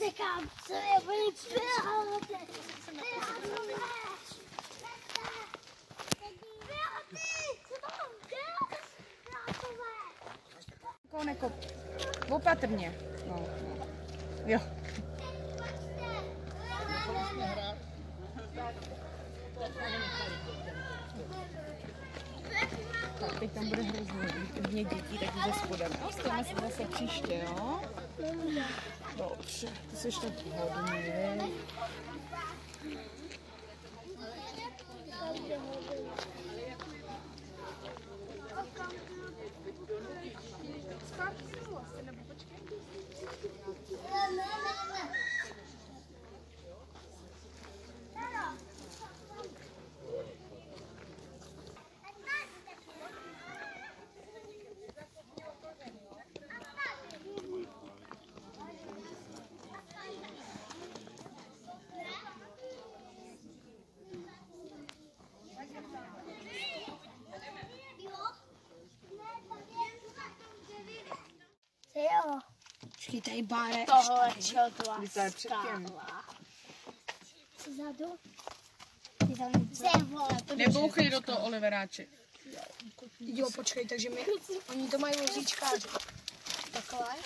Říkám, co je. Opatrně. No, no. Jo. Tak, teď tam bude hrozně hodně dětí, takže ze spodem. A stojíme se zase příště, jo? Dobře, ty jsi tak hodný. Jo, Počkej, tady báre. tohle čo předtím. Co zadu? Nebouchej do toho, Oliveráči. Jo, počkej, takže my, oni to mají vozíčkáři. Takhle.